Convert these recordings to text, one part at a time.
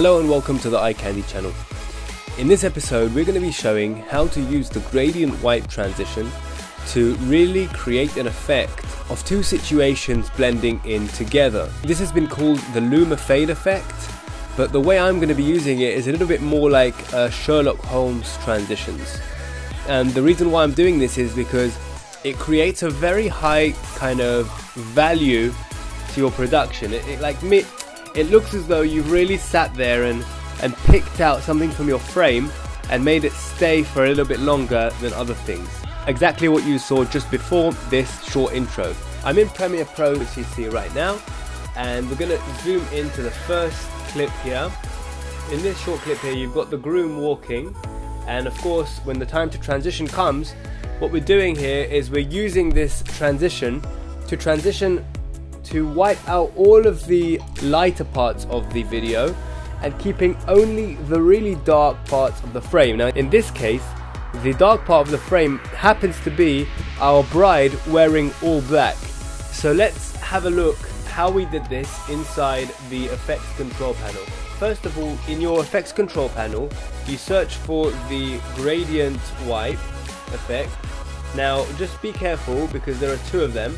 welcome to the Eye Candy channel. In this episode we're going to be showing how to use the gradient wipe transition to really create an effect of two situations blending in together. This has been called the Luma Fade effect, but the way I'm going to be using it is a little bit more like uh, Sherlock Holmes transitions. And the reason why I'm doing this is because it creates a very high kind of value to your production. It, it like it looks as though you've really sat there and, and picked out something from your frame and made it stay for a little bit longer than other things. Exactly what you saw just before this short intro. I'm in Premiere Pro which you see right now and we're to zoom into the first clip here. In this short clip here you've got the groom walking and of course when the time to transition comes what we're doing here is we're using this transition to transition to wipe out all of the lighter parts of the video and keeping only the really dark parts of the frame. Now in this case, the dark part of the frame happens to be our bride wearing all black. So let's have a look how we did this inside the effects control panel. First of all, in your effects control panel, you search for the gradient wipe effect. Now just be careful because there are two of them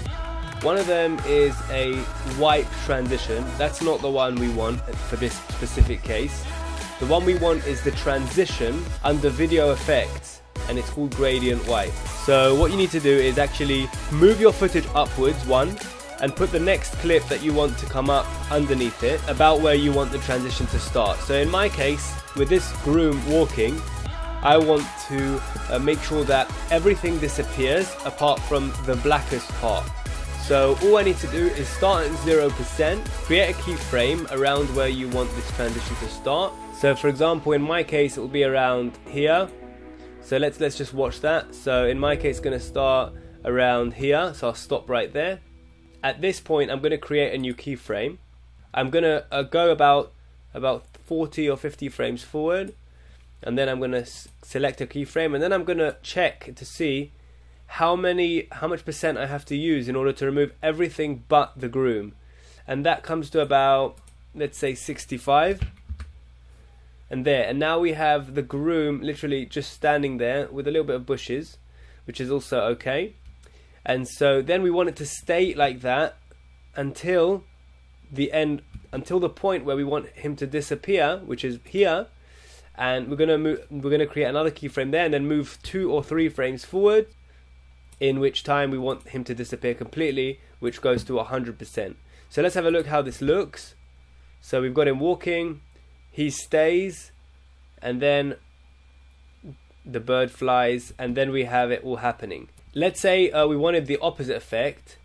one of them is a wipe transition. That's not the one we want for this specific case. The one we want is the transition under video effects and it's called gradient wipe. So what you need to do is actually move your footage upwards, one, and put the next clip that you want to come up underneath it, about where you want the transition to start. So in my case, with this groom walking, I want to uh, make sure that everything disappears apart from the blackest part. So all I need to do is start at 0%, create a keyframe around where you want this transition to start. So for example, in my case, it will be around here. So let's let's just watch that. So in my case, it's going to start around here. So I'll stop right there. At this point, I'm going to create a new keyframe. I'm going to uh, go about about 40 or 50 frames forward, and then I'm going to select a keyframe, and then I'm going to check to see how many how much percent I have to use in order to remove everything but the groom. And that comes to about let's say 65 and there and now we have the groom literally just standing there with a little bit of bushes which is also okay. And so then we want it to stay like that until the end until the point where we want him to disappear which is here. And we're going to move we're going to create another keyframe there and then move two or three frames forward in which time we want him to disappear completely, which goes to 100%. So let's have a look how this looks. So we've got him walking, he stays, and then the bird flies, and then we have it all happening. Let's say uh, we wanted the opposite effect.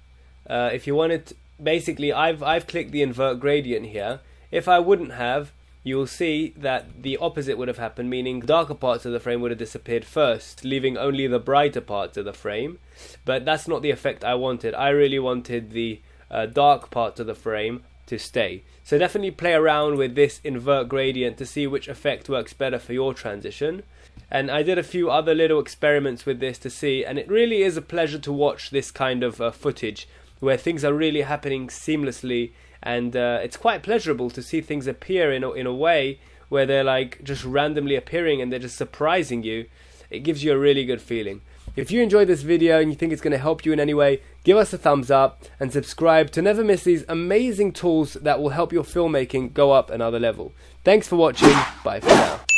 Uh, if you wanted, basically, I've I've clicked the invert gradient here. If I wouldn't have, you will see that the opposite would have happened, meaning darker parts of the frame would have disappeared first, leaving only the brighter parts of the frame. But that's not the effect I wanted. I really wanted the uh, dark parts of the frame to stay. So definitely play around with this invert gradient to see which effect works better for your transition. And I did a few other little experiments with this to see, and it really is a pleasure to watch this kind of uh, footage where things are really happening seamlessly and uh, it's quite pleasurable to see things appear in a, in a way where they're like just randomly appearing and they're just surprising you. It gives you a really good feeling. If you enjoyed this video and you think it's going to help you in any way, give us a thumbs up and subscribe to never miss these amazing tools that will help your filmmaking go up another level. Thanks for watching. Bye for now.